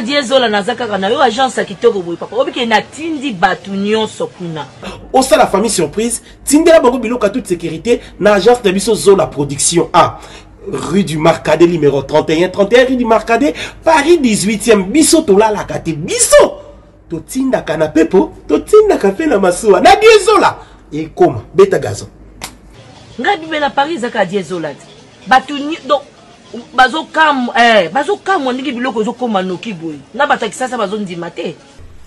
die ezola naza kaka na yo agence ya kitoko boye papa. Obike natindi bato nyonso kuna. Osala famille surprise tindela bango biloko ya toute sécurité na agence na biso zola production a. Rue du marcadet numéro 31 31 rue du marcadet paris 18e biso tolalaka te. Biso! Totindaka na pepo totindaka mpe na masuwa. Na diesola ekoma beta gazon ngai bibe na paris ezaka die ezola te. Bato donc bazokamwa eh, bazokamwa ndenge biloko ezokóma noki boye na bato ya kisasa bazondima te.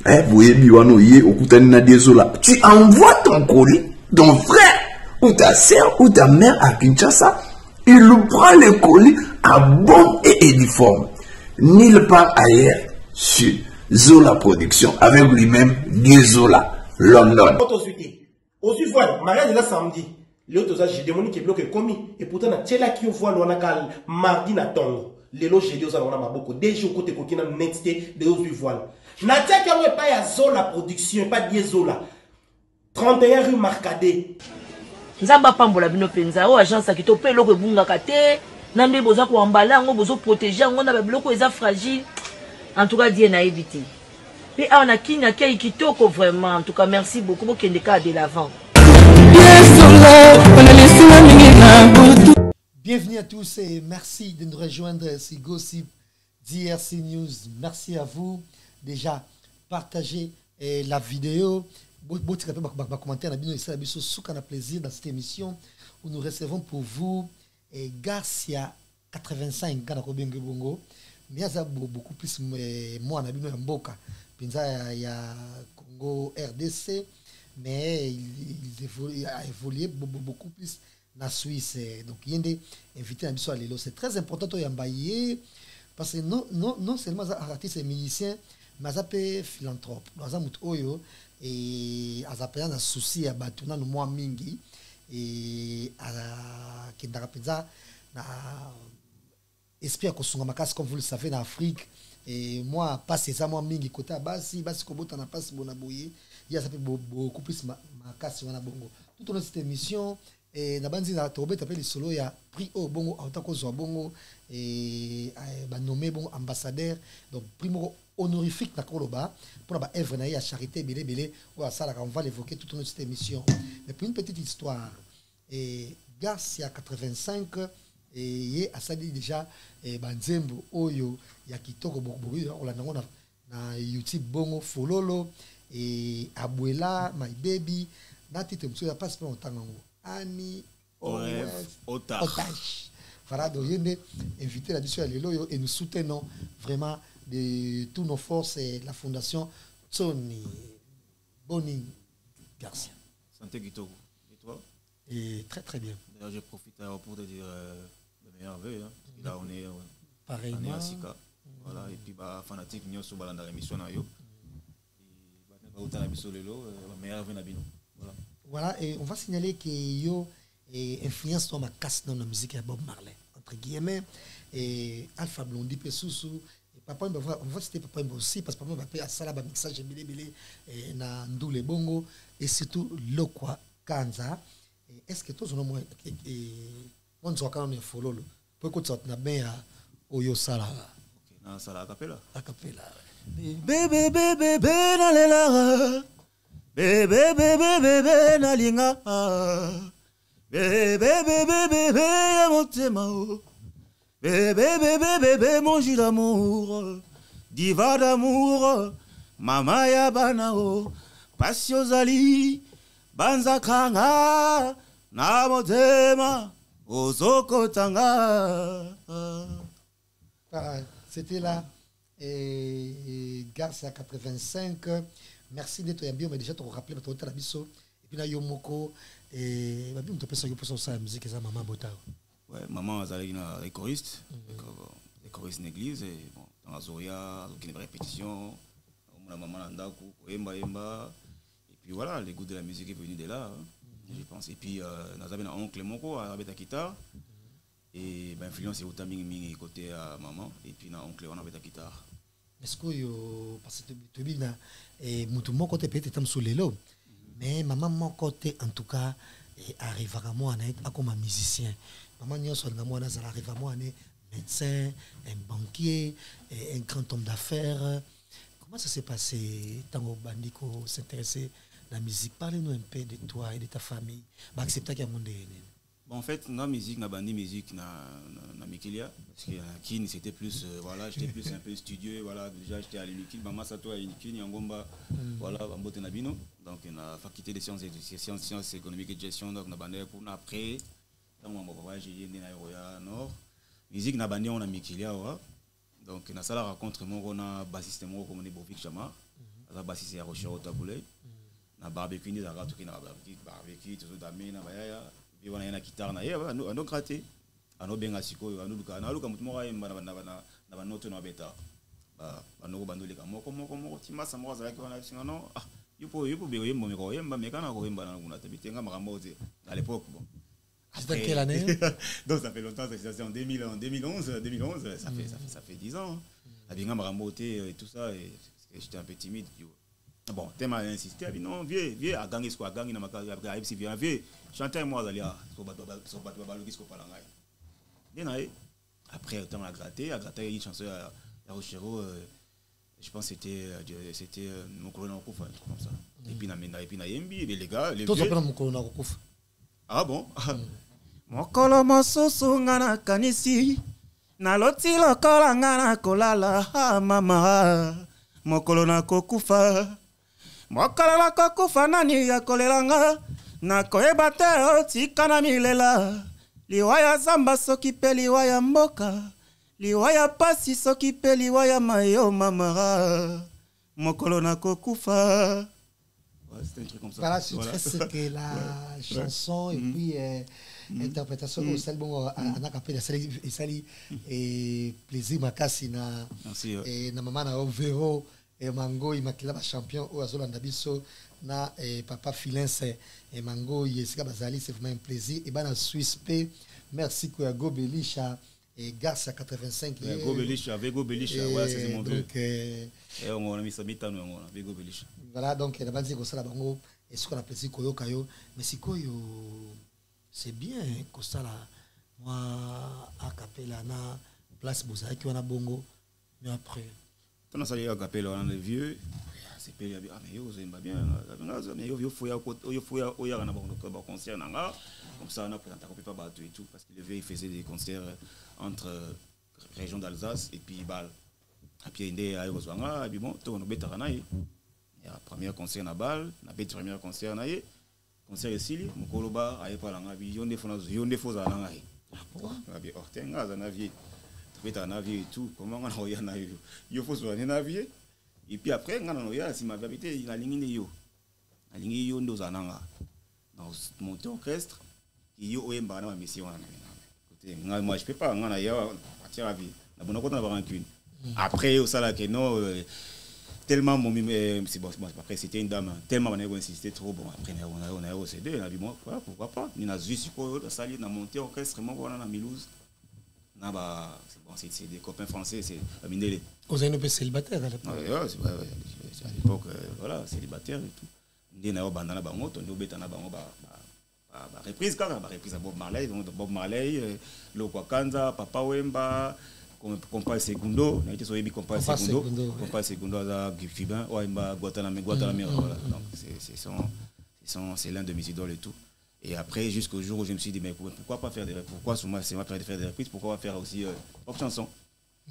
Eh, boyebi wana oye okutani na diesola tu envoies ton colis ton frère ou ta sœur ou ta mère à Kinshasa il prend le colis à bon et uniforme. Nulle part ailleurs sur Zola Production avec lui-même Diesola London. Voile mariage eza samedi lelo toza jeudi omoni ke biloko ekomi e pourtant natielaki yo voile wana ka mardi na ntongo lelo jeudi oza nango na maboko. Deja okota ekoki nanu neti te de ozwi voile. Natiaki yango epai ya zola production epai die zola. 31 rue marcadet nzambe apambola bino mpenza. Oyo agence ya kitoko mpe eloko ebungaka te. Na nde boza koambala yango bozoprotege yango na babiloko eza fragile. En tout cas die nayebi te. Mpe awa na kini akei kitoko vraiment. En tout cas merci beaucoup. Bokende kaka de l'avant Bienvenue à tous et merci de nous rejoindre sur Gossip DRC News. Merci à vous. Déjà, partagez eh, la vidéo. Commentaire na na plaisir dans cette émission où nous recevons pour vous eh, Garcia 85 kana kobenga bongo mais aza bo- beaucoup plus eh, mwana bino ya mboka mpenza ya Congo RDC mais il, il il a évolué be- be- beaucoup plus na Suisse. Donc ye nde invité na biso ya lelo c'est très important toyamba ye parce que non, non, non seulement artiste et musicien mais mpe philanthrope aza moto oyo e aza mpenza na souci ya bato nano mwa mingi e akendaka mpenza na esprit ya kosunga makasi comme vous le savez na afrique. E mwa pasi eza mwa mingi kota basi basi kobotana pasi bona boye ye aza mpe bo- beaucoup plus ma- makasi wana bongo. Tout au long de cette émission e ya prix oyo bongo bongo eh, banome bongo ambassadeur. Donc honorifique na koloba mpona baœuvre na ya charité ebele ebele oyo asalaka on va l'évoquer tout au de cette émission. Mais pour une petite histoire et garcia 85 e ye déjà e, banzembo oyo ya kitoko na youtube bongo fololo e, abwela my baby na titre mosusu ya mpasi mpe otanga yango ani Otage. otage voilà donc ye nde invité na biso ya lelo oyo et nous soutenons vraiment de tous nos forces et la fondation tsoni boni garcia Santé Kitoko. Et toi? Et très très bien D'ailleurs, je profite alors pour te dire euh, le meilleur vœu. Hein. Là, on est, euh, on est à Sika. Voilà, et puis, bah, fanatique, nous sommes dans l'émission. na yo. Et, bah, Voilà. Voilà, et on va signaler que yo et influence dans ma casse dans la musique de Bob Marley, entre guillemets, et Alpha Blondie, pe Soussou, et Papa Mba, on va- citer Papa Mba aussi, parce que Papa Mba à ça ba mixage belé, et na Ndoule Bongo, et surtout Lokwa Kanza. Est-ce que a et, on se quand même follow, le, pour que tu na bien à Oyo Sala, na sala acapella. a cappella. Bébé, bébé, bébé, nalela. Bébé, bébé, bébé, nalinga. Bébé, bébé, bébé, ya motema. Bébé, bébé, bébé, mon jus d'amour. Diva d'amour. Mama ya bana o. Banzakanga. Na motema. Ozokotanga. Ah, C'était là, et, et Garcia 85. Merci d'être bien, mais déjà, tu as rappelé, tu as la biso. Et puis là, Yomoko, et bien, tu as pensé que ça, la musique, c'est maman Bota. Ouais, maman azalaki na les choristes les choristes na église et bon dans la zoria okende répétition. Omona maman na ndako koyemba yemba et puis voilà le goût de la musique est venu de là hein, je pense. Et puis euh, nazabi na oncle moko abeta guitare et bah, influence euta mingi mingi côté ya maman. Et puis na oncle wana abeta guitare Est-ce que yo, parce que tu dis, et mutu moko te peut-être tam sous lelo, mais maman moko te en tout cas, et arrivera moi à être comme un musicien. Maman nyonso nga moi na zala arriva moi ne médecin, un banquier, et un grand homme d'affaires. Comment ça s'est passé Tango Bandiko s'intéresser à la musique? Parlez-nous un peu de toi et de ta famille. Bah, accepter qu'il y a un monde. Bon, en fait, na musique, na bandi musique, na, na, na Mikilia, parce que à Kin, c'était plus, euh, voilà, j'étais plus un peu studieux, voilà, déjà j'étais à l'Unikin, Maman Sato à l'Unikin, Yangomba, voilà, Bambote Nabino, donc on a faculté des sciences, et des sciences, sciences économiques et de gestion, donc on a bandé pour après, donc on a j'ai été na Roya Nord, musique, na bandi, on a Mikilia, ouais. donc na sala rencontre, moi, on a bassiste, moi, comme on est Bovik Chama, on a bassiste à Rocher Otaboulé, na barbecue, ni zaka, tout qui na barbecue, barbecue, tout ça, na bayaya, ye wana ye na kitare na ye anokra te anobenga sikoyo anoluka naluka motu moko ayemba na banoto na babeta banoko bandoleka moko moko moko timasa moko azalaki wana bisinga no ah yo mpo yo mpo be oyemba omeka koyemba meka na koyemba na kuna te bitenga makambo te à l'époque bon. Quelle année Donc ça fait longtemps, c'est en 2000, en 2011, 2011, ça fait, ça fait, ça fait 10 ans. Abinga Maramboté et tout ça, et j'étais un peu timide. Bon, thème a insisté, a dit non, viens, à gagner ce qu'on a gagné dans ma carrière, après, à viens, viens, chantez moi, parle en Bien, après, le temps il y a une chanson à Rochero, je pense c'était, c'était mon colonel Kouf, un truc comme ça. Et puis, et puis, Yembi, les gars, les appelles mon Ah bon mokolo mosusu nga nakanisi naloti lokola nga na kolala ah, mama mokolo nakokufa nani yakolela nga nakoyeba te otika na milela. Liwa ya zamba soki mpe liwa ya mboka. Liwa ya pasi soki mpe liwa ya mayo mama. Mokolo nakokufa. Ouais, c'était un truc comme ça. Voilà, c'est très ce que la Ouais. chanson et Mm. puis euh, interprétation au sel bon ana kapela sali sali et plaisir makasi na na mama na yo Vero et Mango imakila ba champion o azolanda biso na eh, papa Filens et Mango yesika bazali c'est vraiment un plaisir. Et bana Suisse pe merci ko ya Gobelisha et Garcia 85 Ouais, eh, Go Belisha, Belisha, et ouais, c'est mon donc euh, Eh, on a mis ça bitano, on a Vego Belisha. voilà donc na banzi kosala bango esiko na plaisir koyoka yo mais sikoyo c'est bien hein, kosala mwa akapela na place bozalaki wana bongo. Mais après Tana sali ya kapela wana le vieux. C'est payé ah mais yo zemba bien. Nga mais yo yo foya ko yo foya oya na nga. Comme ça on a présenté ko pas bateau et tout parce que le vieux il faisait des concerts entre région d'Alsace et puis Bâle. Et puis inde ayo zwanga et puis bon na ye. Ya premier concert na Bâle, na bet premier concert na ye. Concert esili mokolo ba aye pa langa bi yo nde nde. Ah na vie. Tobetaka na vie et tout. Comment oya na yo yo fo ozwa ne na vie. Et puis après nga na oya nsima vie te nalingi nde yo. Nalingi yo nde ozala nanga na monte orchestre yo oyembaka na bamesi wana Écoutez, nga moi je peux pas nga na ya partir la vie na bona kota na barancune après osalaka non euh, tellement mon euh, c'est bon, après c'était une dame hein, tellement on a insisté trop bon. Après on a on a cédé on a dit moi voilà, pourquoi pas? Ni na zui sikoyo sali na monté orchestre moko wana na Milouz na ba c'est bon c'est des copains français c'est Mindele. Ozali no mpe célibataire à l'époque. Ouais, c'est c'est à l'époque euh, voilà célibataire et tout. Nde na banda na bango tondi obeta na bango ba ba- ba- ba reprise kaka ba reprise ya Bob Marley donc Bob Marley euh, Lokwa Kanza Papa Wemba Com- Compal Segundo na ite so yebi Compal Compal Segundo. Compal Segundo aza cubain Wemba Guantanamera Guantanamera voilà. donc c'est c'est son c'est son c'est l'un de mes idoles et tout et après jusqu'au jour où je me suis dit mais pourquoi pas faire des pourquoi sur moi c'est faire de faire des reprises pourquoi pas faire aussi euh, pop chanson?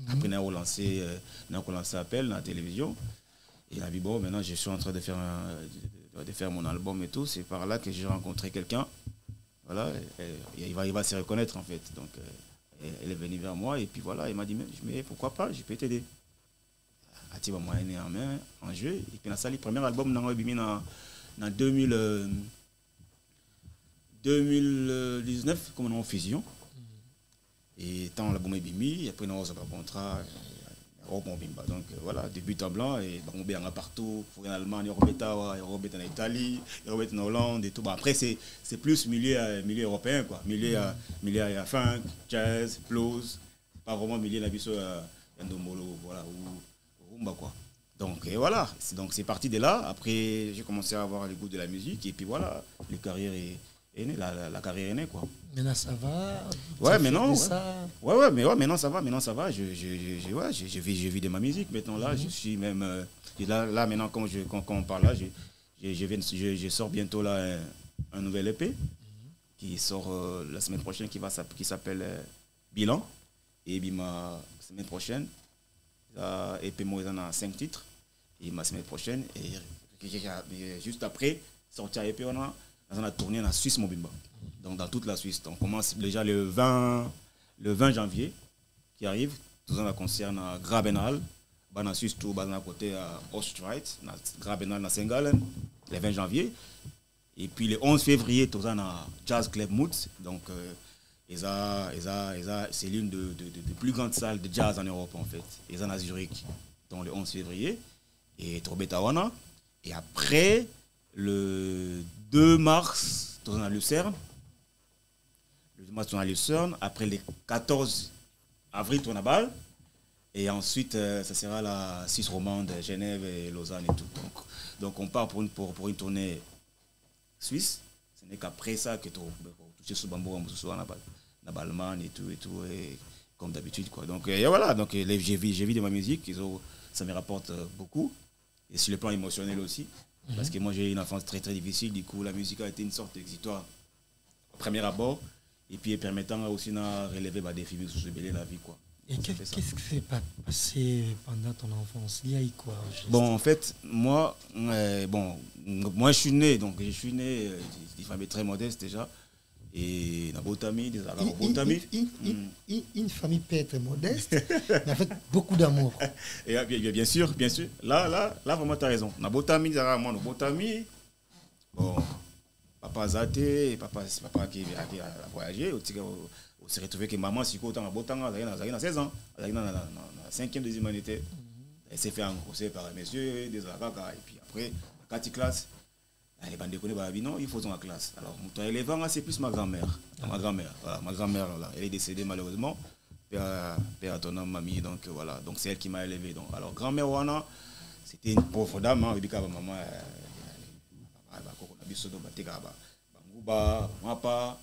Après, on a relancé, euh, on a relancé appel dans la télévision. Et il a dit, bon, maintenant, je suis en train de faire, un- de, faire mon album et tout. C'est par là que j'ai rencontré quelqu'un. Voilà, et, et il, va, il va se reconnaître, en fait. Donc, euh, elle est venue vers moi. Et puis voilà, il m'a dit, mais, mais pourquoi pas, je peux t'aider. Ati, bah, moi, il est en main, en jeu. Et puis, on a sali le premier album, dans en 2000. Euh, 2019, comme on est fusion. Et tant l'album est bimi, après on a un contrat. Donc euh, voilà, de but en blanc, et bon, on est partout, en Allemagne, on remet en Italie, on remet en Hollande et tout. Après, c'est plus milieu, euh, milieu européen, quoi. Milieu, euh, milieu euh, funk, jazz, blues, pas vraiment milieu nabiso, euh, Ndombolo, voilà, ou rumba, quoi. Donc voilà, c'est parti de là. Après, j'ai commencé à avoir le goût de la musique, et puis voilà, la carrière est, la, la, carrière est née, quoi. Maintenant, ça va? Ouais, de ouais. Ouais, ouais, mais ouais, maintenant ça va, maintenant ça va. Je, je, je, ouais, je, je vis, je vis de ma musique. Maintenant, là, je suis même. euh, là, là, maintenant, quand, je, quand, quand on parle là, je, je, viens, je, je sors bientôt là un, un nouvel EP qui sort euh, la semaine prochaine qui, va, qui s'appelle euh, Bilan. Et puis, ma semaine prochaine, là, EP moi, en a 5 titres. Et ma semaine prochaine, et juste après, sortir EP, on a, on a tourné en Suisse Mobimba. Donc, dans toute la Suisse. On commence déjà le 20, le 20 janvier qui arrive. Tout ça concerne à Grabenal. Bah, dans Suisse, tout, bah, dans côté à Ostreit, dans Grabenal, dans le 20 janvier. Et puis le 11 février, tout ça dans Jazz Club Moods. Donc, euh, c'est l'une de- de- de- des plus grandes salles de jazz en Europe, en fait. Ils en à Zurich, donc le 11 février. Et Trobetawana. Et après, le 2 mars, tout ça à Lucerne. Le 2 mars, tout ça à Lucerne. Après, le 14 avril, tout à Bâle. Et ensuite, euh, ça sera la Suisse romande, Genève et Lausanne et tout. Donc, donc on part pour une, pour, pour une tournée suisse. Ce n'est qu'après ça que tu touches sur Bambou, na Balman et tout et tout et comme d'habitude quoi. Donc euh, voilà, donc euh, j'ai vu j'ai vu de ma musique, ça me rapporte beaucoup et sur le plan émotionnel aussi parce que moi j'ai eu une enfance très très difficile, du coup la musique a été une sorte d'exutoire au premier abord. Et puis permettant aussi de relever bah, des défis sous la vie quoi. Et qu'est-ce que s'est pas passé pendant ton enfance? Il y a eu quoi Bon, en fait, moi, euh, bon, moi je suis né, donc je suis né euh, d'une famille très modeste déjà. Et dans Botami, des Arabes une- Mm. famille peut être modeste, mais fait, beaucoup d'amour. Et euh, bien, bien- sûr, bien sûr. Là, là, là vraiment, tu as raison. Dans Botami, des Arabes, moi, dans Botami, bon, papa Zate, papa, papa qui, qui a voyagé, on s'est retrouvé que maman, si autant à Botanga, elle a 16 ans, elle a la 5e des humanités. Elle s'est fait engrosser par un monsieur, des Arabes, et puis après, en 4 classe, est pas déconner, bah, non, il faut dans la classe. Alors, mon élève, c'est plus ma grand-mère. Ma grand-mère, voilà, ma grand-mère, là, elle est décédée malheureusement. Père, père autonome, mamie, donc euh, voilà. Donc c'est elle qui m'a élevé. Donc, alors, grand-mère Wana, c'était une pauvre dame, hein, Rebecca, maman, euh, euh, biso donc batekaka ba- banguba mapa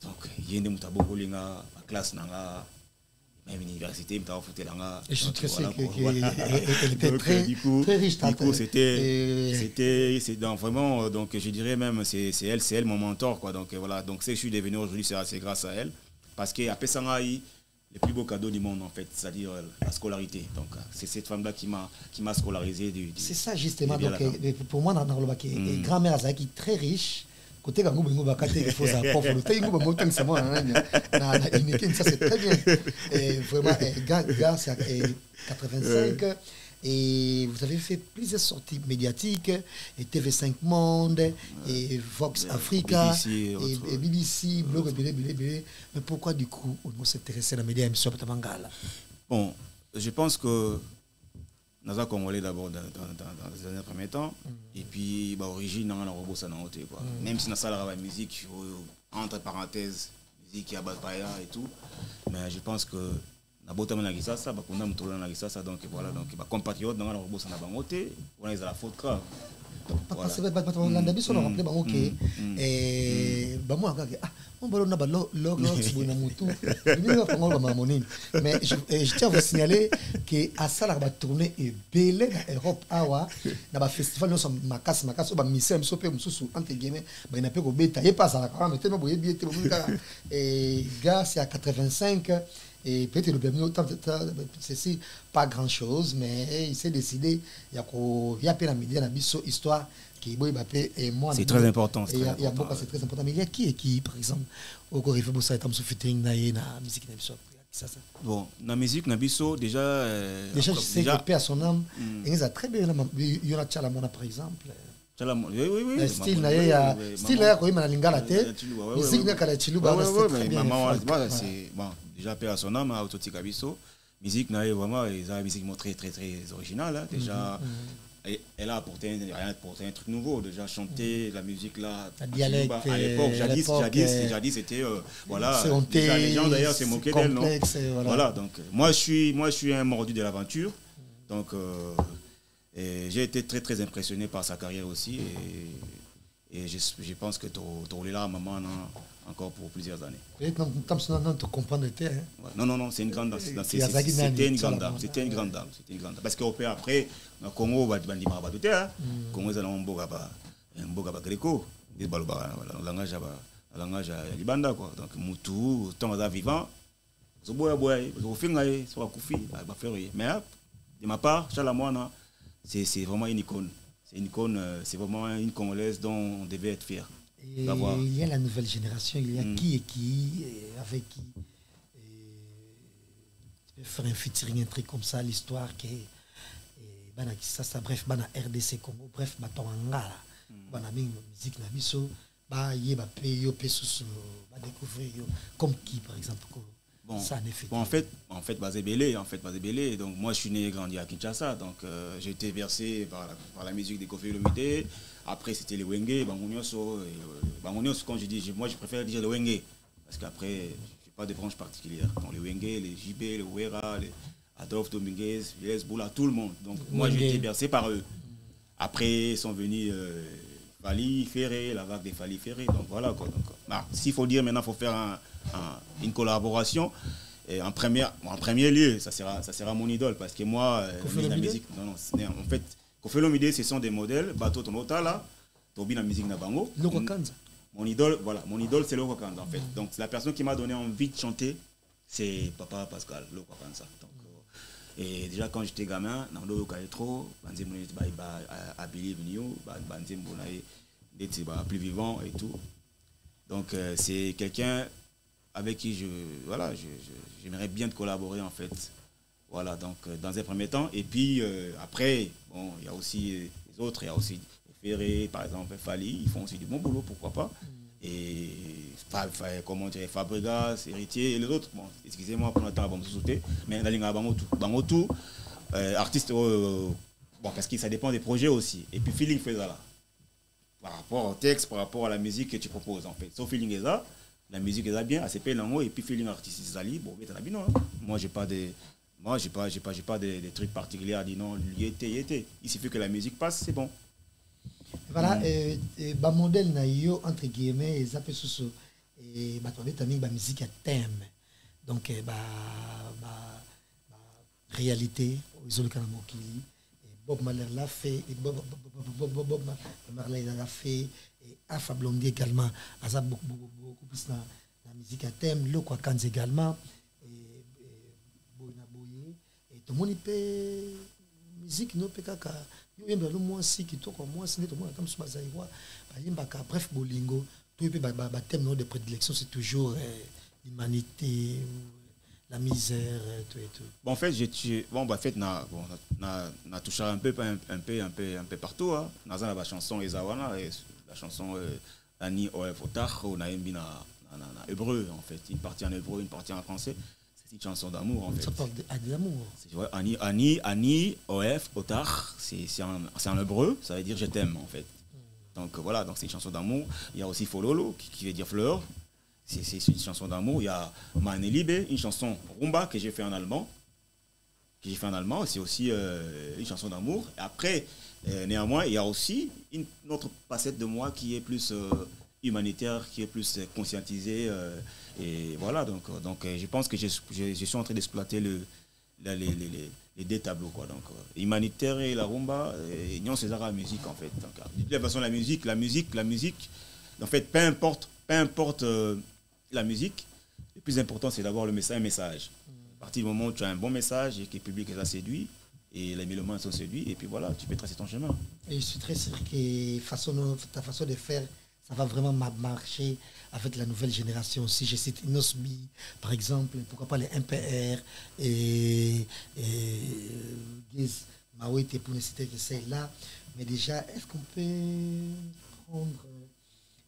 donc ye nde moto abokolinga baklasse na nga même université moto afutela nga Et je sais voilà, était très- euh, du coup, très riche, du coup c'était c'était c'est vraiment euh, donc je dirais même c'est c'est elle c'est elle mon mentor quoi. Donc euh, voilà. Donc c'est je suis devenu aujourd'hui c'est grâce à elle. Parce que après ça le plus beau cadeau du monde en fait c'est-à-dire la scolarité. Donc c'est cette femme là qui m'a qui m'a scolarisé du, du- C'est ça justement. Donc, pour moi, dans le bac, Mm. grand-mère Azaki très riche. Côté Gangou Bengo Bakate, il faut ça. Prof, le temps Gangou Bengo Tang Sama, na Ineken, ça c'est très bien. Et vraiment, eh, gars, gars, c'est eh, 85. Et vous avez fait plusieurs sorties médiatiques, et TV5 Monde, et Vox Africa, BBC et et, et. BBC, Blog, Bélé. Mais pourquoi du coup, on s'intéressait à la média émission Mangala Bon, je pense que Naza Congolais d'abord dans, dans, dans, dans les derniers premiers temps, et puis bah, origine dans la robot ça n'a pas quoi. Même si dans ça la musique, euh, entre parenthèses, musique à Balpaya et tout, mais je pense que na bota na kisasa bakunda mutolo na kisasa donc voilà donc ba compatriotes dans la robot ça n'a monté, on a la faute grave. Parce que bato balanda biso na rappele bango ke bamwa kaka ah on balona baloglox na mutu? Bango bamaka monene mais je, tiens à vous signaler ke asalaka batourné ebele na europe awa na bafestival nyonso makasi makasi oyo bamisele biso mpe mosusu entre guillemets bayina mpe kobeta ye mpe azalaka wana te me boyebi ye te bomoni kaka gars c'est à 85 et peut-être le permis autant ceci pas grand chose mais il s'est décidé il y a il y a biso histoire qui bape et moi C'est très important, c'est il y très a- il y a important, c'est très mais il y a qui et qui par exemple au il fait ça sous fitting na musique ça ça. Bon, dans la musique, biso déjà euh, déjà je sais que paix à son âme. Mm. il a très bien il y en a tchala mona par exemple. Tala mo- oui, oui, oui, style ya oui, oui, style maman- na ye koyima na lingala te Ouais, Chiluba, ouais, musique chiluba très mais bien maman, c'est bon déjà père à son âme à Autotika Bisso musique vraiment ils ont une musique très très très originale hein, déjà Mhm, et- elle a apporté un, apporté un truc nouveau. Déjà chanter la musique là La à dialecte, à l'époque euh, jadis l'époque, jadis euh, jadis c'était euh, voilà déjà, les gens d'ailleurs c'est moqué d'elle non? et voilà. voilà donc euh, moi je suis moi je suis un mordu de l'aventure. Donc euh, j'ai été très très impressionné par sa carrière aussi. Et Et je, je pense que là, maman, non, encore pour plusieurs années. Peut-être non, non, le. Non, c'est une grande dame. C'était une grande dame. C'était une grande dame. C'était une grande dame. Parce qu'au père, après, au Congo, bah, bah, ndima ba tout hein. Congo, ont un boga ba, un boga ba greco. Ils ba ba, le langage ba, le langage ya libanda quoi. Donc mutu, tant que vivant, zo boya boya, zo finga ye, so kufi, ba ba faire. Mais de ma part, Chalamwana, c'est c'est vraiment une icône. C'est une icône, euh, c'est vraiment une Congolaise dont on devait être fier. Et il y a la nouvelle génération, il y a Mm. qui et qui, et avec qui. Et tu peux faire un featuring, un truc comme ça, l'histoire que. et Bana Kisasa, bref, Bana RDC Congo, bref, Batawanga, Bana Ming, musique na biso, ba ye ba pe yo pe sous ba découvrir yo comme qui par exemple Bon, en effet bon, en fait, en fait, Bazébélé, en fait, Bazébélé. Donc, moi, je suis né et grandi à Kinshasa. Donc, euh, j'ai été versé par la, par la musique des Kofi Olomide. Après, c'était les Wenge, Bangonioso. euh, Bangonioso, quand je dis, moi, je préfère dire les Wenge. Parce qu'après, je n'ai pas de branche particulière. Donc, les Wenge, les JB, les Wera, les Adolphe Dominguez, les Boula, tout le monde. Donc, moi, j'ai été versé par eux. Après, sont venus euh, Fali Ferré, la vague des Fali Ferré. Donc voilà quoi. Donc, bah, S'il faut dire maintenant, il faut faire un- une collaboration. Et en, première, en premier lieu, ça sera, ça sera mon idole. Parce que moi, euh, la Olomide musique. Non, non, en fait, ce sont des modèles. Bateau Tonota là, Tobi la musique Nabango. Loko Kanza Mon idole, voilà, mon idole c'est Loko Kanza en fait. Donc la personne qui m'a donné envie de chanter, c'est Papa Pascal, Loko Kanza. Donc, euh, et déjà quand j'étais gamin, dans le mon d'être bah, plus vivant et tout. Donc euh, c'est quelqu'un avec qui je voilà, j'aimerais bien de collaborer en fait. Voilà, donc euh, dans un premier temps. Et puis euh, après, bon, il y a aussi euh, les autres, il y a aussi Ferré, par exemple, Fali, ils font aussi du bon boulot, pourquoi pas. Et Fa- Fa- comment dire, Fabregas, Héritier et les autres. Bon, excusez-moi pour le temps avant de sauter, mais les Bangotou, Bangotou, artiste, euh, bon, parce que ça dépend des projets aussi. Et puis feeling fait ça là. Par rapport au texte, par rapport à la musique que tu proposes en fait. Sauf feeling est là, la musique est bien, ACP lango, et puis feeling artistique Zali, bon, mais t'as bien, non. hein. Moi, j'ai pas des. Moi, j'ai pas, j'ai pas, j'ai pas des, des trucs particuliers à dire non, lui était, il était. Il suffit que la musique passe, c'est bon. voilà euh, euh, na yo entre guillemets eza mpe susu eh, bato babeta mingi bamusike ya thème donc eh, ba, ba, ba réalité oyo ezoleka na mokili Eh, bob maler l'a fait et bob, bob, bob, bob, bob, bob marley l'a fait et alpha blondi également aza beaucoup, plus na musique ya thème akanzi également et, boye et tomoni mpe musique no mpe kaka yo oyembela lo mwasi kitoko mwasi nde tomona ata mosusu bazairwa bayembaka bref bolingo to mpe ba- ba- bathème no de prédilection c'est toujours euh, l'humanité la misère euh, tout et tout Bon, en fait, j'ai tué. Bon, bah, fait, na, touché un peu, un, peu, un peu, un peu partout. Hein. La chanson Ezawana, et la chanson euh, Ani Oev Otar, on a na, na hébreu, en fait. Une partie en hébreu, une partie en français. C'est une chanson d'amour, en fait. ça parle l'amour C'est- ouais, Ani, Ani, Ani, Oef, Otar, c'est en, en hébreu, ça veut dire je t'aime en fait. Donc voilà, donc c'est une chanson d'amour. Il y a aussi Fololo, qui, qui veut dire fleur. C'est une chanson d'amour. Il y a Manelibe, une chanson rumba que j'ai fait en allemand. Que j'ai fait en allemand, c'est aussi euh, une chanson d'amour. Après, euh, néanmoins, il y a aussi une, autre facette de moi qui est plus euh, humanitaire, qui est plus euh, conscientisée. et voilà, donc, donc je pense que je, suis en train d'exploiter les, deux tableaux. Quoi. Donc, humanitaire et la rumba, et Nyon César la musique en fait. Donc, de toute façon, la musique, la musique, la musique, en fait, peu importe, peu importe la musique, le plus important c'est d'avoir le message, un message. À partir du moment où tu as un bon message et que le public est séduit, et les mélomanes sont séduits, et puis voilà, tu peux tracer ton chemin. et je suis très sûr que façon, ta façon de faire ça va vraiment ma- marcher avec la nouvelle génération. Si je cite Inosbi par exemple pourquoi pas les MPR et, et Giz pour ne citer que celle-là. Mais déjà est-ce qu'on peut prendre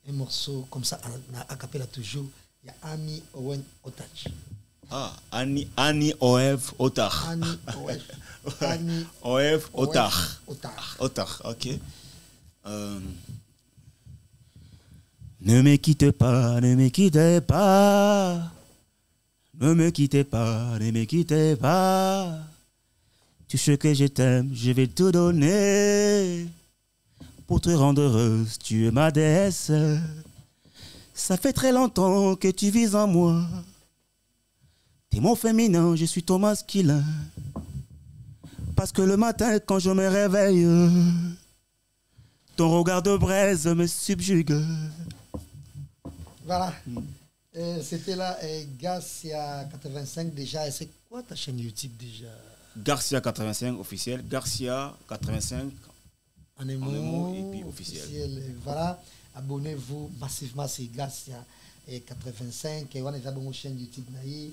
un morceau comme ça à, à capella toujours? Il y a Ami Owen Otach Ah, Annie, Annie Oev Otar. Annie Oev Otar. Otar, ok. Euh, Ne me quitte pas, ne me quittez pas. Ne me quittez pas, ne me quittez pas. Tu sais que je t'aime, je vais tout donner. pour te rendre heureuse, tu es ma déesse. Ça fait très longtemps que tu vis en moi. T'es mon féminin, je suis ton masculin. Parce que le matin, quand je me réveille, ton regard de braise me subjugue. Voilà. Euh, C'était là, euh, Garcia 85 déjà. Et c'est quoi ta chaîne YouTube déjà? Garcia 85 officiel, Garcia 85 En mot, et puis officiel. euh, Voilà. Abonnez-vous massivement, c'est Garcia et 85. Et on est abonné chaîne YouTube. naïe.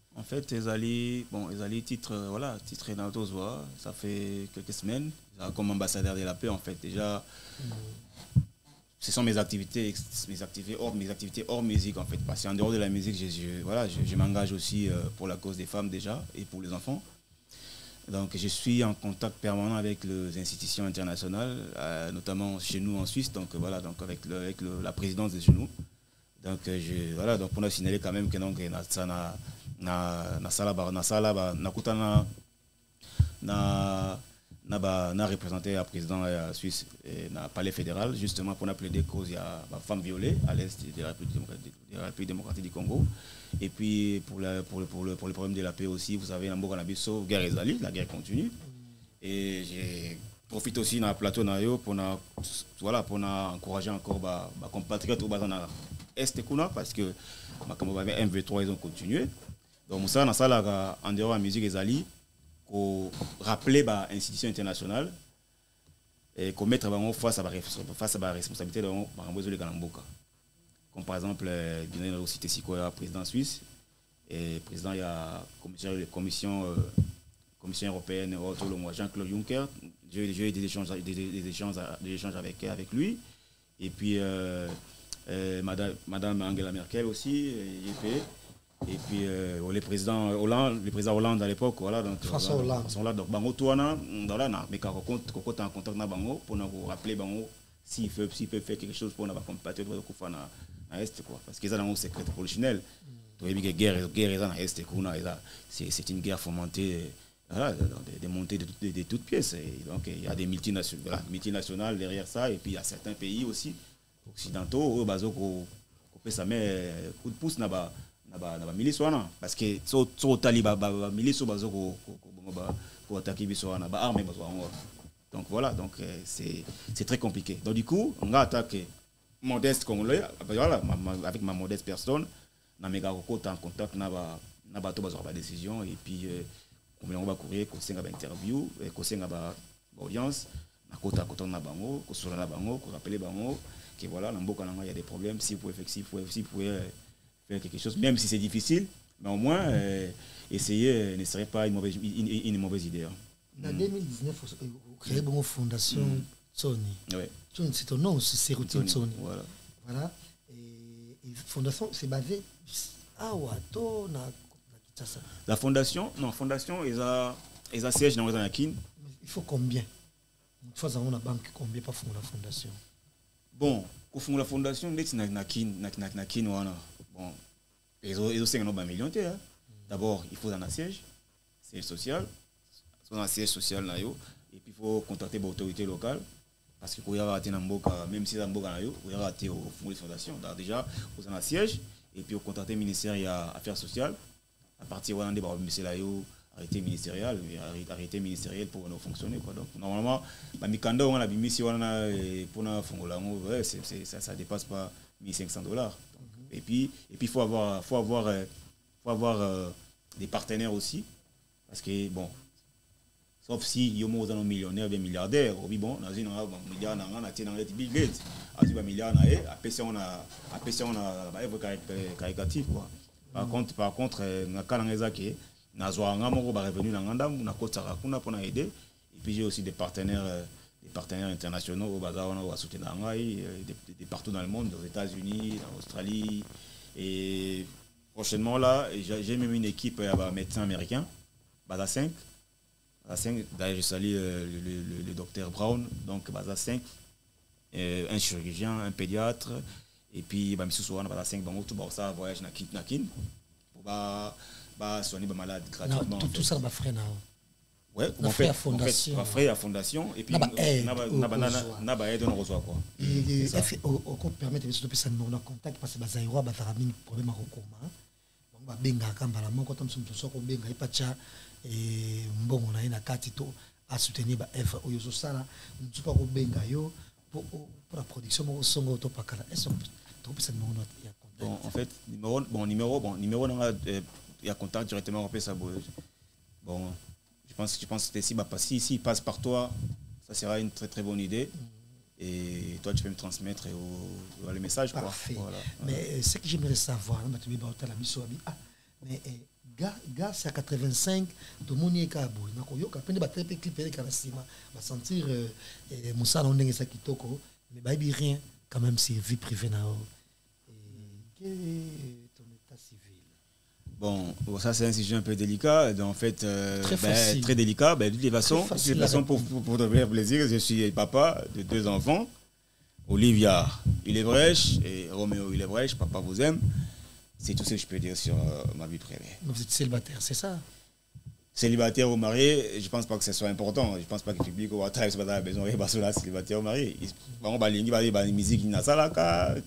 En fait, Ezali, bon, Ezali titre, euh, voilà, titre dans ça fait quelques semaines, comme ambassadeur de la paix, en fait, déjà, ce sont mes activités, mes activités hors, mes activités hors musique, en fait, parce qu'en dehors de la musique, je, voilà, je, m'engage aussi euh, pour la cause des femmes déjà et pour les enfants. Donc, je suis en contact permanent avec les institutions internationales, euh, notamment chez nous en Suisse, donc voilà, donc avec, le- avec le- la présidence de chez nous. Donc, je, voilà, donc on a signalé quand même que donc, ça na, na, na sala ba, na sala ba, na kutana, na, na, ba, na représenté la président euh, suisse na palais fédéral, justement pour plaider cause il y a ba, femmes violées à l'est de la République démocratique, du Congo. Et puis pour, la, pour, le, pour, le, pour le problème de la paix aussi, vous savez, Nambo Kanabiso, guerre Ezali, la guerre continue. Et j'ai profite aussi dans le plateau pour na, voilà, pour na encourager encore ba, ba compatriotes au bas dans est kuna parce que ba MV3 ils ont continué. Donc ça na sala en dehors de la musique ezali ko rappeler ba institution internationale et qu'on mettre bango face à ba face à ba responsabilité de makambo ezoli kana mboka. Comme par exemple, euh, bien sûr, cité Sikoya, président suisse, et président, il y a commission, commission, euh, commission européenne, Jean-Claude Juncker. J'ai eu des échanges, des, échanges, des échanges avec, avec lui. Et puis, euh, euh, Madame, Madame Angela Merkel aussi, euh, YP. Et puis, euh, le président Hollande, le président Hollande à l'époque, voilà. Donc, François voilà, Hollande. François Hollande. Donc, bango, tout, wana, voilà, na, mais quand on compte en contact na bango, pour nous rappeler bango, s'il peut, s'il peut faire quelque chose pour nous compatriotes de Koufa na, na Est, quoi. Parce qu'ils ont un secret polichinelle. Tu vois, que guerre, guerre, est en Est, kuna, eza- c'est c'est une guerre fomentée, voilà, des, montées de, toutes- de, de toutes pièces. Et donc, il y a des multinationales, voilà, multinationales derrière ça, et puis il y a certains pays aussi, occidentaux, eux, ko, ko pe ça met coup de pouce na ba, na ba, milice wana. Parce que, so, so, tali, ba, ba, ba milice, bazo, ko, ko, ko, bongo, ba, ko attaquer biso wana, ba arme, bazo, wana. Donc voilà, donc euh, c'est très compliqué. Donc du coup, on a attaqué modeste congolais, voilà, ma- ma- avec ma modeste personne, na mega en contact na ba na bato bazwa ba décision et puis euh, on va courir ko senga ba interview, et ko senga ba ba audience, na kota kota na bango, ko solo na bango, ko rappeler bango que voilà, na mboka na nga, il y a des problèmes, si si vous pouvez euh, faire quelque chose même si c'est difficile, mais au moins euh, essayer euh, ne serait pas une mauvaise une, une- une mauvaise idée. hein. na 2019 ocréé bongo fondation tsoni Ouais. tsoni c'est ton nom c'est Serutine tsoni Voilà. voilà et, et fondation c'est basé awa to na, Kinshasa La fondation, non, fondation, ils ont, ils ont siège dans les Anakin. Il faut combien une fois dans la banque combien pas fondre la fondation Bon, pour fonder la fondation, neti na na kin na kin. Bon, ils ont ils ont 5 millions de hein. D'abord, il faut un siège, siège social, soit un siège social yo, et puis il faut contacter l'autorité locale parce que quand il y a raté même si dans mboka na yo, il y a raté au fond de fondation. Donc déjà, vous avez un siège et puis vous contacter le ministère a affaires sociales à partir de là, monsieur là yo arrêté ministériel, arrêté- ministériel pour nous fonctionner quoi. Donc normalement, bah mikanda on a bimisi wana eh, pour na fongola ça ça dépasse pas 1500 dollars. Et puis et puis faut avoir faut avoir euh, faut avoir euh, des partenaires aussi. Parce que bon sauf si yo mo ozana millionnaire bien milliardaire obi bon nazi na ba milliard na nga na tina ngati Bill Gates azi ba milliard na ye apesi on a apesi on a ba œuvre cari- caricative quoi. Par contre par contre eh, nga kala nga ezaki nazwa nga moko ba revenu na nga ndambu na kotaka kuna pour na aider. Et puis j'ai aussi des partenaires euh, partenaires internationaux au bazar on a soutenu de partout dans le monde aux États-Unis en Australie. Et prochainement là j'ai même une équipe euh, médecins américains Baza 5 Baza 5 d'ailleurs je salue euh, le, le, le, le docteur Brown. Donc Baza 5 euh, un chirurgien un pédiatre. Et puis bah misusu wana Baza 5 bango tout bah ça voyage na kin na kin pour bah bah soigner bah malade gratuitement tout, ça bafrère na Ouais, Na fait, à fait, fondation. on fait à fondation et puis Na ba aide na ba- au- na ba- na- kozwa. na ba aide on reçoit quoi. Et- numéro na contact parce que mingi problème mbala moko so mbongo na kati to oyo akobenga yo mpo mpo na production moko songo topakala est tokopesa numéro na ya Bon, contact? En fait, numéro, bon, numéro, bon, numéro, la- euh, il y a contact directement. Bon, pense, je pense que si, bah, si, si il passe par toi, ça sera une très très bonne idée. Et toi, tu peux me transmettre au, au- le message. quoi. Parfait. Voilà. Mais euh, ce que j'aimerais savoir, ah mais eh, ga ga c'est à 85 tomoni eka boye nakoyoka mpe nde batele mpe clip eleka na nsima basentir euh, eh, mosala o ndenge eza kitoko mais bayebi rien quand même sur vie privée Eh, quel est ton état civil? Bon, bon, ça c'est un sujet un peu délicat. Donc, en fait, euh, Très ben, facile. très délicat. Ben, de toutes les façons, de les pour, pour, pour plaisir, je suis papa de deux enfants. Olivia Hillebrèche et Roméo Hillebrèche, papa vous aime. C'est tout ce que je peux dire sur euh, ma vie privée. Vous êtes célibataire c'est ça? Célibataire ou marié, je pense pas que ce soit important. Je pense pas que le public va travailler sur la besoin de cela, célibataire ou marié. Bon, bah, lingi, bah, bah, musique, il ça là,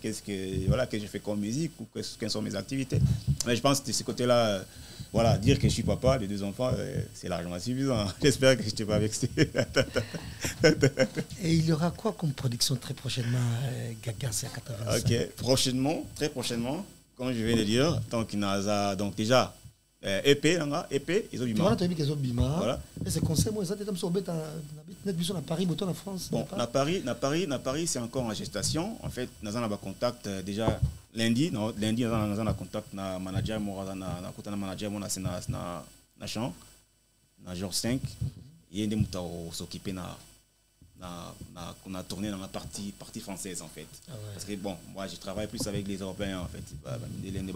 qu'est-ce que, voilà, que je fais comme musique ou que- quelles sont mes activités. Mais je pense que de ce côté-là, voilà, dire que je suis papa de deux enfants, euh, c'est largement suffisant. J'espère que je t'ai pas vexé. et il y aura quoi comme production très prochainement Gaga c'est à 85 ok, prochainement, très prochainement, comme je viens de dire, tant qu'il n'a donc déjà, EP, là, EP, ils ont du wana toyebi ke ezobima Voilà. ese conseil eza te ta biso na paris boto na france Bon, na Paris, na Paris, na Paris, c'est encore en gestation. En fait, nous avons contact euh, déjà lundi. Lundi, nous avons nous avons contact na manager, na na na na manager, moi, na c'est na na na champ, na jour 5. Il y a des moutons s'occuper na na na on a tourné dans la partie partie française en fait. Ah ouais. Parce que bon, moi, je travaille plus avec les Européens en fait. Les.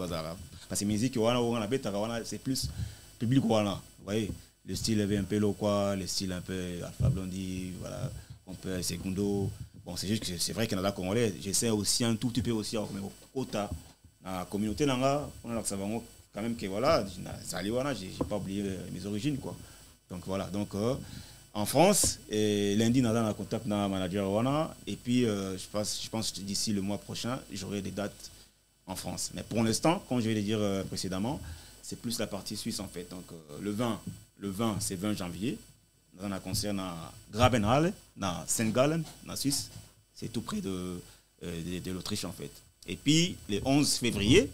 Parce que musique, voilà, on a bête, voilà, c'est plus public voilà. Vous voyez, le style avait un peu quoi, le style un peu Alpha Blondie, voilà, un peu Segundo. Bon, c'est juste que c'est vrai Canada congolais, j'essaie aussi un tout petit peu aussi mais au quota la communauté on a quand même que voilà, j'ai j'ai pas oublié mes origines quoi. Donc voilà, donc euh, en France, et lundi, avons un contact dans manager Wana. Et puis, euh, je pense, que d'ici le mois prochain, j'aurai des dates en France. Mais pour l'instant, comme je vais le dire euh, précédemment, c'est plus la partie suisse en fait. Donc euh, le 20, le 20 c'est 20 janvier. Avons un concert à Grabenhalle, à Saint-Gallen, en Suisse. C'est tout près de, l'Autriche en fait. Et puis, le 11 février,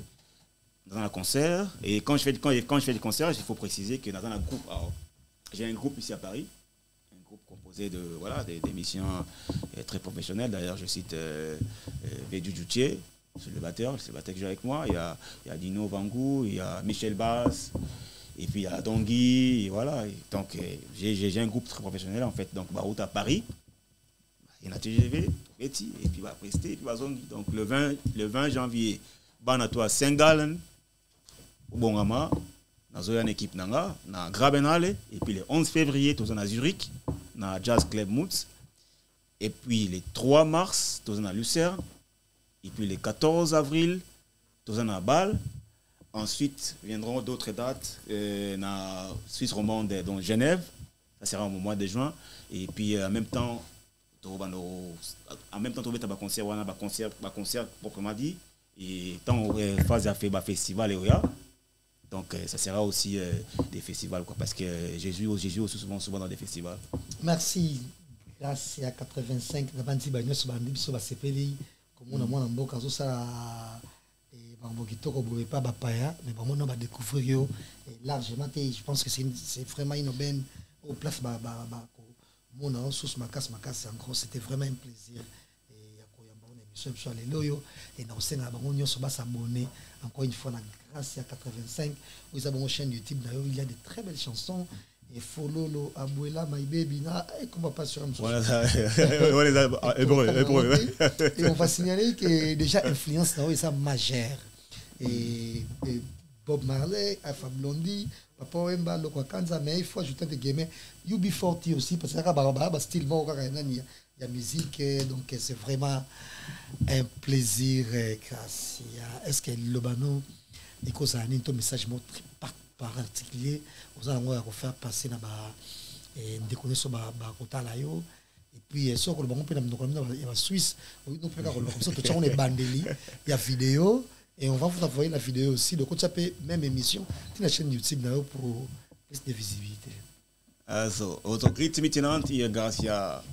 dans un concert. Et quand je fais, des concerts, il faut préciser que dans un groupe, j'ai un groupe ici à Paris, de voilà des, musiciens euh, très professionnels. D'ailleurs, je cite euh, euh, Védu Djoutier, c'est le batteur, c'est le batteur avec moi. Il y a, il y a Dino Vangou, il y a Michel Bass, et puis il y a Dongui, voilà. Donc, euh, j'ai un groupe très professionnel en fait. Donc, Barout à Paris, il y en a TGV, et puis va Presté, et puis va. Donc, le 20, le 20 janvier, Banato à Saint-Gallen, au Bongama, nazoya na équipe nanga na Grabenhalle et puis le 11 février toza na Zurich na Jazz Club Moods. Et puis le 3 mars toza na Lucerne. Et puis le 14 avril toza na Bâle ensuite viendront d'autres dates euh, na Suisse romande donc Genève. Ça sera au mois de juin. Et puis en même temps en même temps tobeta ba concert wana ba concert concert proprement dit. Et tant phase fait ba festival et donc euh, ça sera aussi euh, des festivals parce que euh, Jésus Jésus aussi souvent souvent dans des festivals. Merci. Grâce ya 85 na bandi ba nyonso bandi biso basepeli komona mwana mboka azosala eh, makambo kitoko boye epa bapaya mais je pense que c'est vraiment une aubaine au place c'était vraiment un plaisir encore une fois na grâce ya 85 oyo eza bango chaîne youtube il y a de très belles chansons. Et fololo abuela my baby na eh, comment pas sur. Voilà, et on va signaler que déjà influence là ça majeure et, et Bob Marley Alpha Blondie Papa Wemba Lokwa Kanza mais il faut ajouter des guillemets UB40 aussi parce que va ba style bon il y a il y a musique eh, donc eh, c'est vraiment un plaisir eh, est-ce que le bano ça a un message particulier? Aux allons va refaire passer na ba ba kotala yo. Et puis soko le bango pe na na ya ba Suisse. Oui donc peka comme ça tout on est bandeli il y a vidéo. Et on va vous envoyer la vidéo aussi. Donc ça peut même émission. Sur la chaîne YouTube na yo pour plus de visibilité. Also, unser Grit miteinander hier Garcia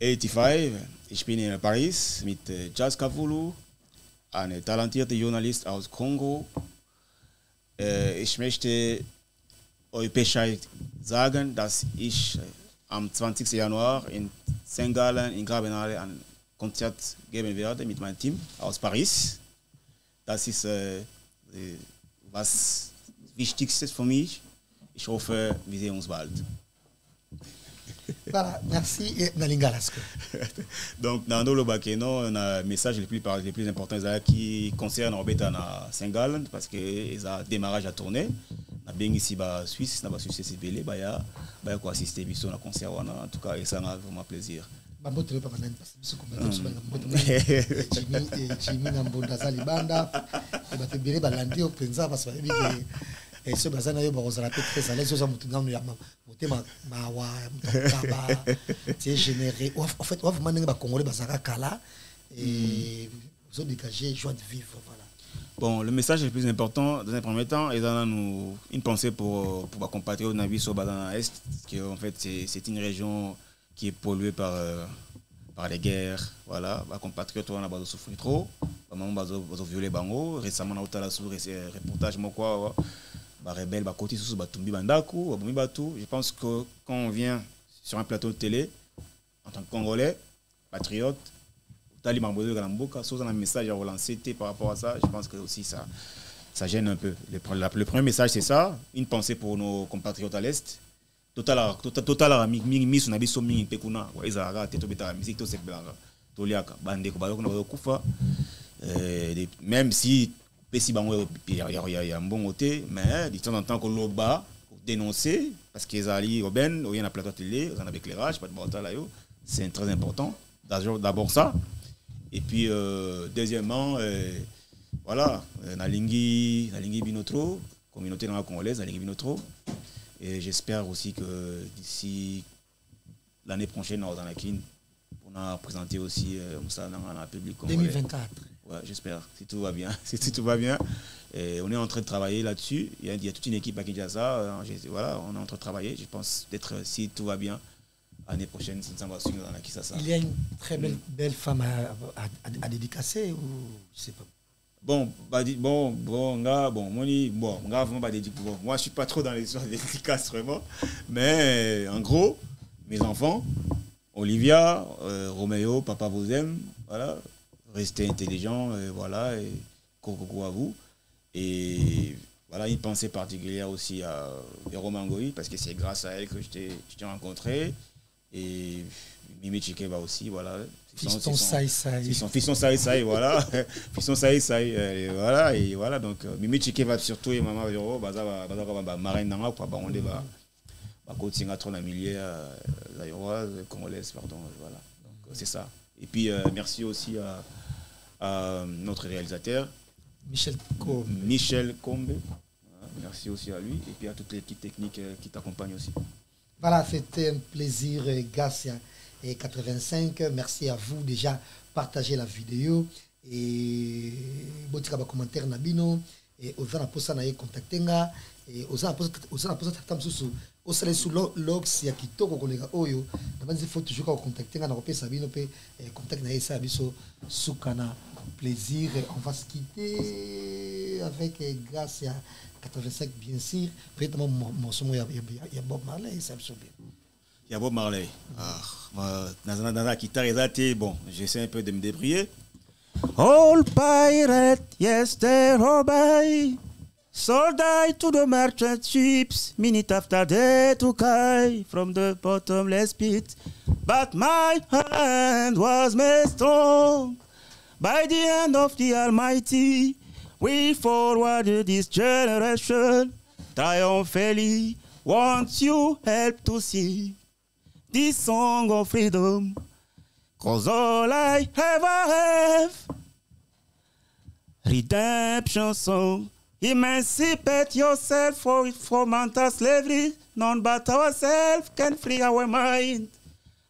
85. Ich bin in Paris mit äh, Jazz Kavulu, eine talentierte Journalist aus Kongo. Äh, ich möchte euch Bescheid sagen, dass ich äh, am 20. Januar in St. Gallen in Grabenale ein Konzert geben werde mit meinem Team aus Paris. Das ist was Wichtigstes für mich. Ich hoffe, wir sehen uns bald. Voilà merci. Et nalinga Donc, dans le Bakeno, on a un message le plus, important qui concerne Robeta na Saint-Gallen parce que ils ont démarrage à tourner. Na bien ici, bah, Suisse, na ba Suisse, bah, quoi assister biso na concert, en tout cas, et ça m'a vraiment plaisir. na mbonda libanda bato ebele balandi yo mpenza bayebi so baza na yo bakozala pe très à l'aise oza motu nanu ya ma- motema mawa ya moto akokaba tie généré en fait oa vraiment ndenge bacongolais bazalaka kala et ozodégage joie de vivre voilà Bon, le message le plus important, dans un premier temps, est dans nous, une pensée pour, pour ma compatriote Nabi au dans l'Est, parce que en fait, c'est une région qui est polluée par, euh, par les guerres. Voilà, ma compatriote, on a souffrir trop. Maman, on a violé Bango. Récemment, on a sur reportage, moi, quoi, rebelle, côté sous, Tumbi Bandaku, Bumi Batou. Je pense que quand on vient sur un plateau de télé, en tant que Congolais, patriote, tali mambo oyo na message à relancer par rapport à ça. Je pense que ça gêne un peu. Le, premier message c'est ça. Une pensée pour nos compatriotes à l'est. Euh, même si pesi bango ya- ya- ya ya mbongo te mais de temps en temps koloba dénoncer parce que ezali oben oye na plateau ya télé oza na baéclairage bato baotala yo c'est très important. D'abord ça. Et puis euh, deuxièmement euh, voilà euh, nalingi nalingi bino trop communauté nanga congolaise nalingi bino trop et j'espère aussi que d'ici l'année prochaine on a a présenté aussi euh, nanga na public congolais 2024 Ouais, j'espère, si tout va bien. si tout va bien. Et on est en train de travailler là-dessus. Il y, a, il y a toute une équipe à Kinshasa. j'ai- Voilà, on est en train de travailler. Je pense peut-être si tout va bien, l'année prochaine, ça va suivre dans la Kinshasa. il y a une très belle belle femme à, à, à, à dédicacer ou je sais pas? Bon, bah, bon, bon, gars, bon, moi, bon, gars, vraiment, bah, bon, moi, je suis pas trop dans les histoires dédicaces, vraiment. Mais, en gros, mes enfants, Olivia, euh, Roméo, papa vous aime, voilà, restez intelligents, euh, voilà, et coucou à vous. Et voilà, une pensée particulière aussi à Véro Mangoï, parce que c'est grâce à elle que je t'ai rencontré. Et Mimi Chikeva aussi, voilà. Fiston ils sont- sai sai fiston Saï Saï, voilà. fiston euh, et voilà. Et voilà, donc, euh, Mimi Chikeva surtout, et Maman Véro, baza, baza, baza, ba- marraine nanga, quoi, bah, on les va. Bah, dans le milieu, euh, zaïroise, congolaise, pardon, voilà. Donc, euh, c'est ça. Et puis, euh, merci aussi à, à notre réalisateur, Michel Co Michel Combe. Merci aussi à lui. Et puis à toute l'équipe technique euh, qui t'accompagne aussi. Voilà, c'était un plaisir, euh, Gassia et 85. Merci à vous déjà. Partagez la vidéo et botika ba commentaire na bino et oza na posa na ye contacter nga et oza na posa oza na posa tata mosusu osala su lox ya kitoko koleka oyo na banzi faut toujours ka contacter nga na kopesa bino pe contact na ye esala biso suka na plaisir on va se quitter avec eh, Gassia 85 bien sûr peut-être mo morceau mo ya ya- ya Bob Marley ça biso bien Il y a Bob Marley. Ah, dans la- guitare, bon, j'essaie un peu de me débrouiller. All pirate, yes, they're all by. Sold I to the merchant ships, minute after day to I from the bottomless pit. But my hand was made strong by the hand of the Almighty. We forward this generation triumphantly. Want you help to sing this song of freedom? Cause all I ever have redemption song. Emancipate yourself for, from mental slavery. None but ourselves can free our mind.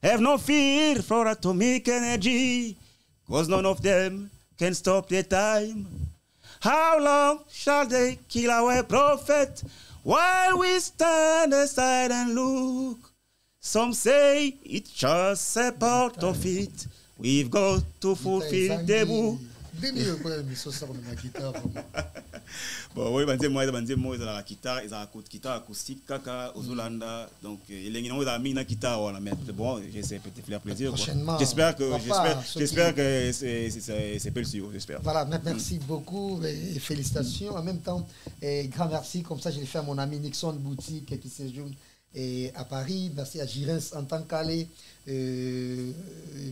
Have no fear for atomic energy, cause none of them can stop the time. How long shall they kill our prophet while we stand aside and look? Some say it's just a part of it. We've got to fulfill the book. guitare bon oyo banzembo eza banzembo ezalaka kitare ezalaka kitare acoustique kaka ozolanda donc euh, elengi nango ezala mingi na kitare wana mais bon j'essaie peut te faire plaisir j'espère que j'espère que c'est c'est- c'est c'est belle sur j'espère Voilà, mer- merci beaucoup et félicitations. En même temps, et grand merci. Comme ça, je l'ai fait à mon ami Nixon Boutique qui séjourne et à Paris. Merci à Girens en tant qu'allé. Euh,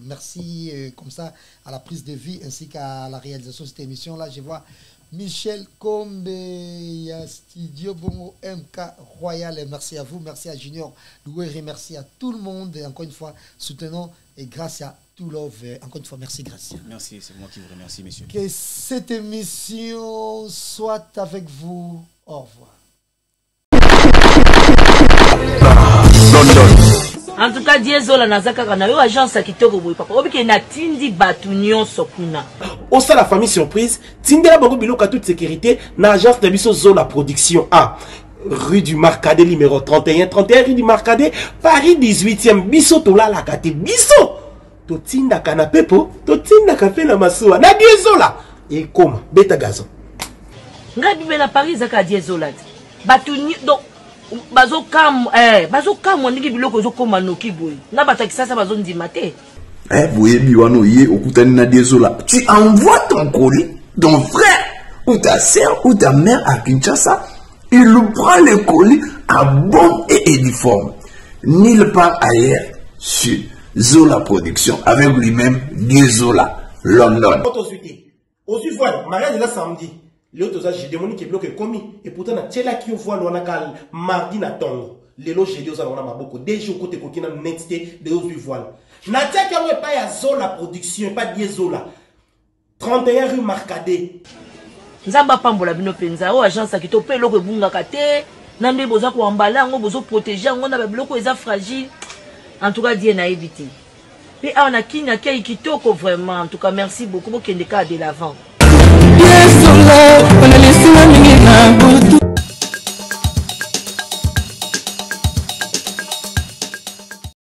merci euh, comme ça à la prise de vie ainsi qu'à la réalisation de cette émission-là. Je vois Michel Combe, il y a Studio Bongo MK Royal. Et merci à vous, merci à Junior Louere, merci à tout le monde. Et encore une fois, soutenons et grâce à tout love. Et Encore une fois, merci, Gracia. merci c'est moi qui vous remercie messieurs Que cette émission soit avec vous. Au revoir. En tout cas die ezola naza kaka na yo agence ya kitoko boye papa. Obike natindi bato nyonso kuna osala famille surprise tindela bango biloko ya toute sécurité na agence na biso zola production a. Rue du marcadet numéro 31 31 rue du marcadet paris 18e biso tolalaka te biso! Totindaka na pepo totindaka mpe na masuwa na diesola ekoma beta gazon. Ngai bibe na paris ezaka die ezola te bato nyi- donc bazokamwa eh, bazokamwa ndenge biloko ezokóma noki boye. Na bato ya kisasa bazondima te. Eh, boyebi wana oye okutani na dezola tu envoies ton colis ton frère ou ta sœur ou ta mère à Kinshasa il prend le colis à bon et uniforme. Nulle part ailleurs sur Zola Production avec lui-même Dezola London. Samedi lelo toza jeudi emoniki biloko ekomi et pourtant natielaki yo voile wana ka mardi na ntongo lelo jeudi oza nango na maboko. Deja okota ekoki na net te de ozwi voile. Natiaki yango epai ya zola production epai die zola. 31 rue marcadet nzambe apambola bino mpenza. Oyo agence ya kitoko mpe eloko ebungaka te. Na nde boza koambala yango bozoprotege yango na babiloko eza fragile. Cas die nayebi te. Mpe awa na kini akei kitoko vraiment. Cas merci beaucoup. Bokende kaka de l'avant when I